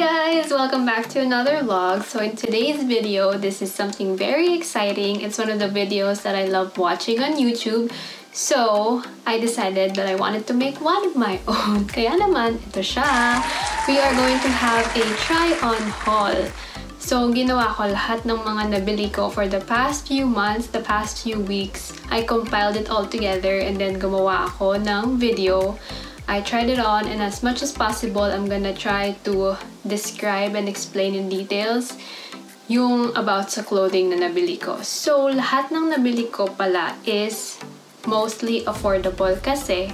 guys! Welcome back to another vlog. So in today's video, this is something very exciting. It's one of the videos that I love watching on YouTube. So, I decided that I wanted to make one of my own. Kaya naman, ito siya. We are going to have a try-on haul. So, ginawa ko lahat ng mga nabili ko for the past few months, the past few weeks. I compiled it all together and then gumawa ako ng video I tried it on and as much as possible, I'm gonna try to describe and explain in details yung about sa clothing na nabili ko. So, lahat ng nabili ko pala is mostly affordable kasi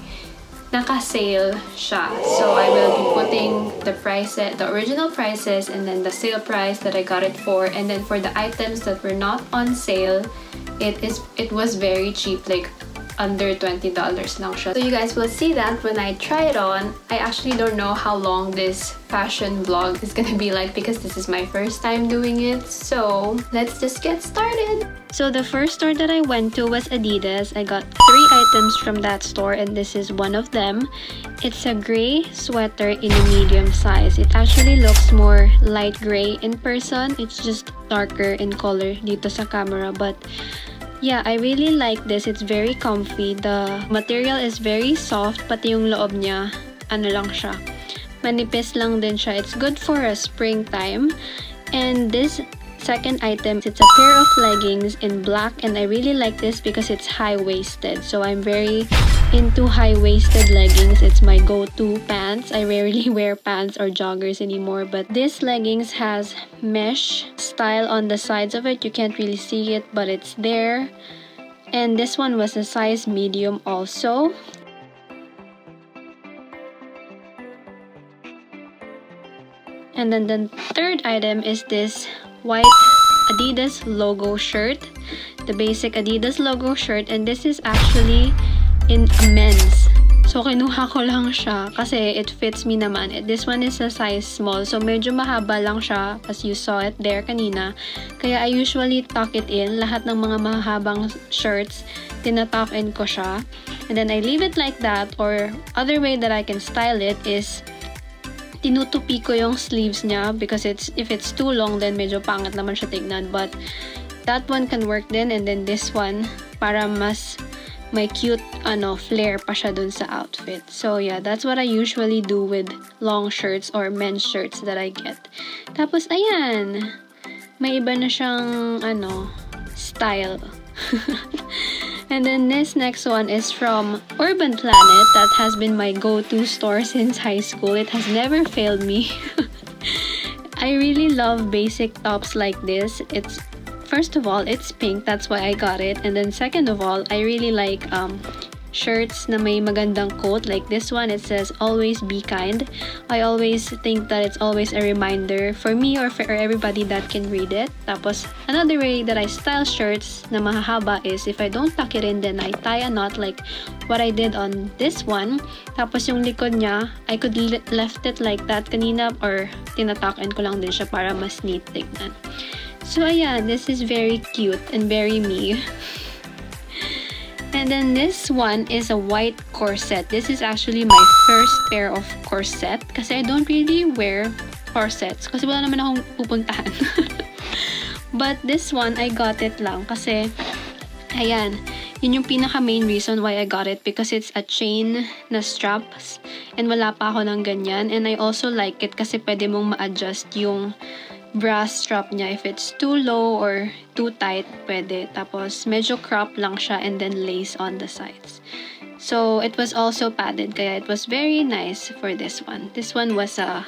naka-sale siya. So, I will be putting the price, the original prices and then the sale price that I got it for. And then for the items that were not on sale, it is it was very cheap. Like, under $20 lang siya. So you guys will see that when I try it on. I actually don't know how long this fashion vlog is gonna be like because this is my first time doing it. So let's just get started! So the first store that I went to was Adidas. I got three items from that store and this is one of them. It's a gray sweater in a medium size. It actually looks more light gray in person. It's just darker in color dito sa camera but Yeah, I really like this. It's very comfy. The material is very soft, pati yung loob niya, ano lang siya. Manipis lang din siya. It's good for a springtime. And this second item, it's a pair of leggings in black and I really like this because it's high-waisted. So I'm very into high-waisted leggings. It's my go-to pants. I rarely wear pants or joggers anymore, but this leggings has mesh style on the sides of it. You can't really see it, but it's there. And this one was a size medium also. And then the third item is this white Adidas logo shirt. The basic Adidas logo shirt. And this is actually in men's. So, kinuha ko lang siya kasi it fits me naman. This one is a size small. So, medyo mahaba lang siya as you saw it there kanina. Kaya I usually tuck it in. Lahat ng mga mahabang shirts, tinatuck in ko siya. And then I leave it like that or other way that I can style it is tinutupi ko yung sleeves niya because it's if it's too long then medyo pangat naman siya tignan but that one can work din and then this one para mas may cute ano flare pa siya dun sa outfit. So yeah, that's what I usually do with long shirts or men's shirts that I get. Tapos ayan, may iba na siyang ano style. and then this next one is from Urban Planet that has been my go-to store since high school. It has never failed me. I really love basic tops like this. It's first of all, it's pink. That's why I got it. And then second of all, I really like um, shirts na may magandang quote. Like this one, it says, always be kind. I always think that it's always a reminder for me or for everybody that can read it. Tapos, another way that I style shirts na mahahaba is if I don't tuck it in, then I tie a knot like what I did on this one. Tapos yung likod niya, I could left it like that kanina or tinatakan ko lang din siya para mas neat tignan. So ayan, this is very cute and very me. And then this one is a white corset. This is actually my first pair of corset kasi I don't really wear corsets kasi wala naman akong pupuntahan. But this one, I got it lang kasi ayan, yun yung pinaka main reason why I got it because it's a chain na straps and wala pa ako ng ganyan and I also like it kasi pwede mong ma-adjust yung bra strap niya. If it's too low or too tight, pwede. Tapos, medyo crop lang siya and then lace on the sides. So, it was also padded, kaya it was very nice for this one. This one was a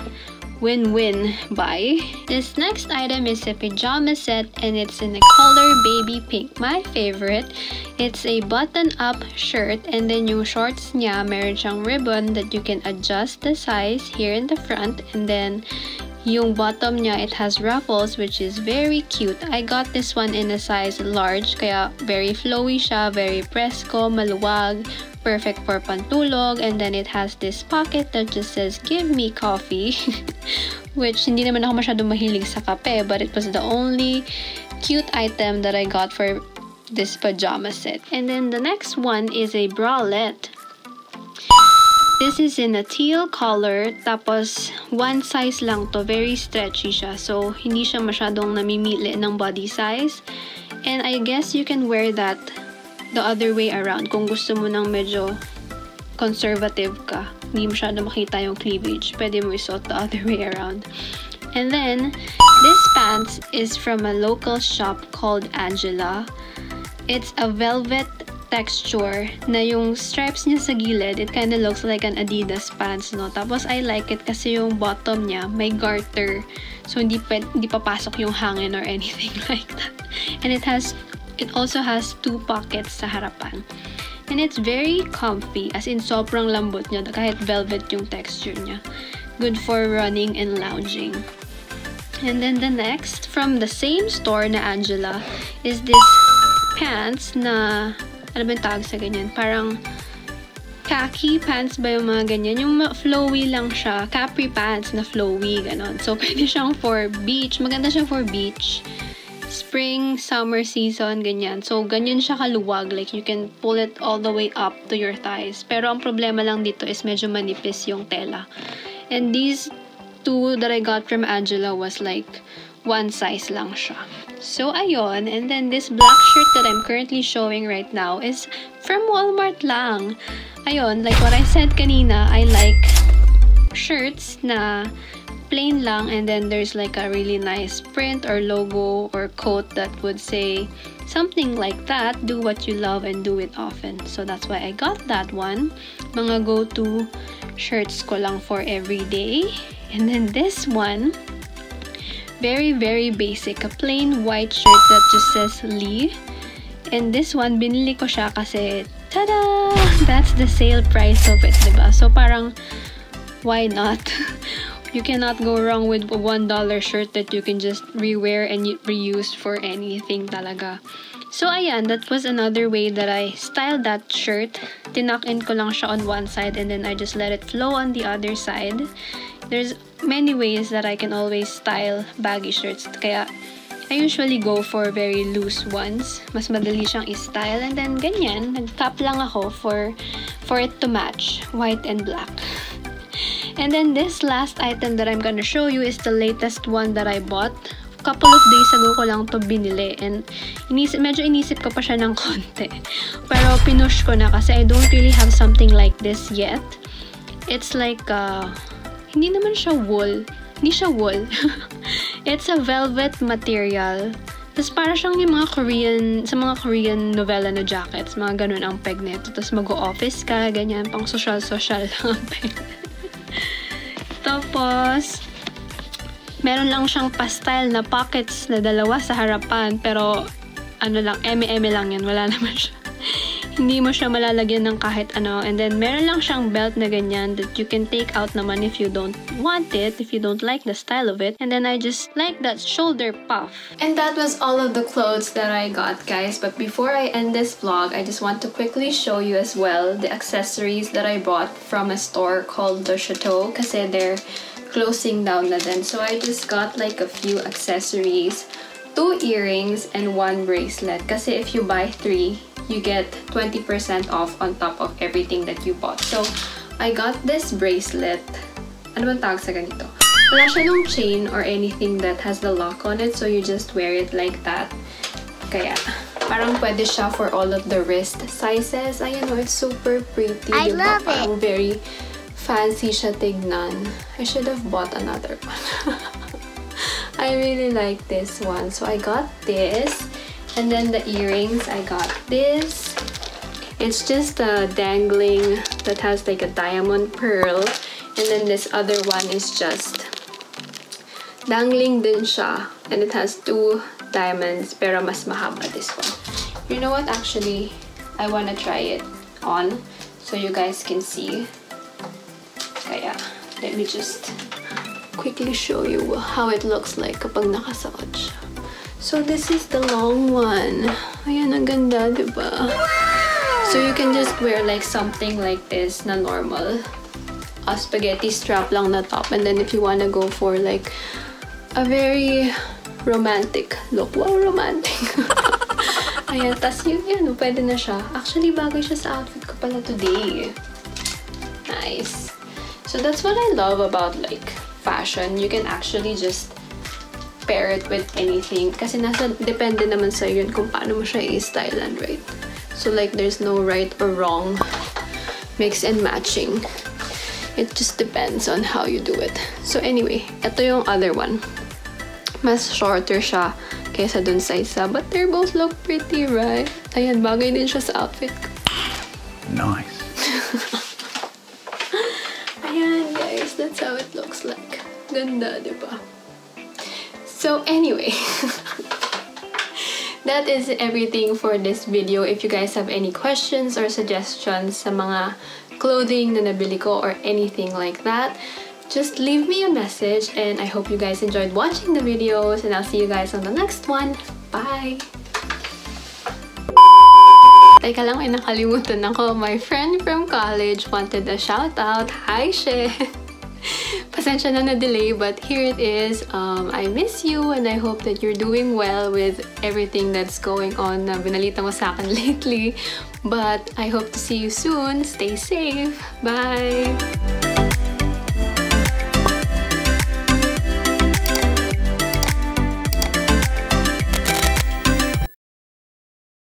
win-win buy. This next item is a pajama set and it's in the color baby pink. My favorite. It's a button-up shirt and then yung shorts niya, meron siyang ribbon that you can adjust the size here in the front and then yung bottom niya, it has ruffles which is very cute. I got this one in a size large kaya very flowy siya, very presko, maluwag, perfect for pantulog. And then it has this pocket that just says, give me coffee. which hindi naman ako masyado mahilig sa kape but it was the only cute item that I got for this pajama set. And then the next one is a bralette. This is in a teal color, tapos one size lang to, very stretchy siya. So, hindi siya masyadong namimili ng body size. And I guess you can wear that the other way around kung gusto mo ng medyo conservative ka. Hindi masyado makita yung cleavage. Pwede mo isuot the other way around. And then, this pants is from a local shop called Angela. It's a velvet texture na yung stripes niya sa gilid, it kind of looks like an Adidas pants, no? Tapos, I like it kasi yung bottom niya, may garter. So, hindi, pa, hindi papasok yung hangin or anything like that. And it has, it also has two pockets sa harapan. And it's very comfy, as in sobrang lambot niya, kahit velvet yung texture niya. Good for running and lounging. And then the next, from the same store na Angela, is this pants na ano ba yung tawag sa ganyan? Parang khaki pants ba yung mga ganyan? Yung flowy lang siya. Capri pants na flowy, ganon. So, pwede siyang for beach. Maganda siya for beach. Spring, summer season, ganyan. So, ganyan siya kaluwag. Like, you can pull it all the way up to your thighs. Pero, ang problema lang dito is medyo manipis yung tela. And these two that I got from Angela was like, one size lang siya. So, ayun. And then, this black shirt that I'm currently showing right now is from Walmart lang. Ayun, like what I said kanina, I like shirts na plain lang and then there's like a really nice print or logo or quote that would say something like that, do what you love and do it often. So, that's why I got that one. Mga go-to shirts ko lang for every day. And then this one, very, very basic. A plain white shirt that just says Lee. And this one, binili ko siya kasi, tada! That's the sale price of it, diba? So, parang, why not? you cannot go wrong with a $1 shirt that you can just rewear and reuse for anything talaga. So, ayan, that was another way that I styled that shirt. Tinak in ko lang siya on one side and then I just let it flow on the other side. There's many ways that I can always style baggy shirts. Kaya, I usually go for very loose ones. Mas madali siyang i-style. And then, ganyan. Nag-top lang ako for, for it to match white and black. And then, this last item that I'm gonna show you is the latest one that I bought. couple of days ago ko lang to binili. And inisip, medyo inisip ko pa siya ng konti. Pero pinush ko na kasi I don't really have something like this yet. It's like, uh, hindi naman siya wool. Hindi siya wool. It's a velvet material. Tapos para siyang yung mga Korean, sa mga Korean novela na jackets, mga ganun ang peg nito. Tapos mag-office ka, ganyan, pang social-social lang ang peg. Tapos, meron lang siyang pastel na pockets na dalawa sa harapan, pero ano lang, eme-eme lang yan, wala naman siya. Hindi mo siya malalagyan ng kahit ano. And then, meron lang siyang belt na ganyan that you can take out naman if you don't want it, if you don't like the style of it. And then, I just like that shoulder puff. And that was all of the clothes that I got, guys. But before I end this vlog, I just want to quickly show you as well the accessories that I bought from a store called The Chateau kasi they're closing down na din. So, I just got like a few accessories two earrings and one bracelet. Kasi if you buy three, you get 20% off on top of everything that you bought. So, I got this bracelet. Ano bang tawag sa ganito? Wala siya nung chain or anything that has the lock on it. So, you just wear it like that. Kaya, parang pwede siya for all of the wrist sizes. Ayan o, it's super pretty. I diba? love parang it. very fancy siya tignan. I should have bought another one. I really like this one. So, I got this. And then the earrings, I got this. It's just a dangling that has like a diamond pearl. And then this other one is just dangling din siya. And it has two diamonds, pero mas mahaba this one. You know what? Actually, I wanna try it on so you guys can see. Kaya, let me just quickly show you how it looks like kapag nakasuot siya. So, this is the long one. Ayan, ang ganda, di ba? So, you can just wear like something like this na normal. A spaghetti strap lang na top. And then, if you wanna go for like a very romantic look. Wow, romantic. Ayan, tas yun, yun, pwede na siya. Actually, bagay siya sa outfit ko pala today. Nice. So that's what I love about like fashion. You can actually just pair it with anything. Kasi nasa, depende naman sa yun kung paano mo siya i-stylean, right? So like there's no right or wrong mix and matching. It just depends on how you do it. So anyway, ito yung other one. Mas shorter siya kaysa dun sa isa. But they both look pretty, right? Ayan, bagay din siya sa outfit ko. Nice. Ayan, guys. That's how it looks like. Ganda, di ba? So anyway, that is everything for this video. If you guys have any questions or suggestions sa mga clothing na nabili ko or anything like that, just leave me a message and I hope you guys enjoyed watching the videos and I'll see you guys on the next one. Bye! Teka lang, may nakalimutan ako. My friend from college wanted a shout out. Hi, She! Pasensya na na-delay, but here it is. Um, I miss you and I hope that you're doing well with everything that's going on na binalita mo sa akin lately. But I hope to see you soon. Stay safe. Bye!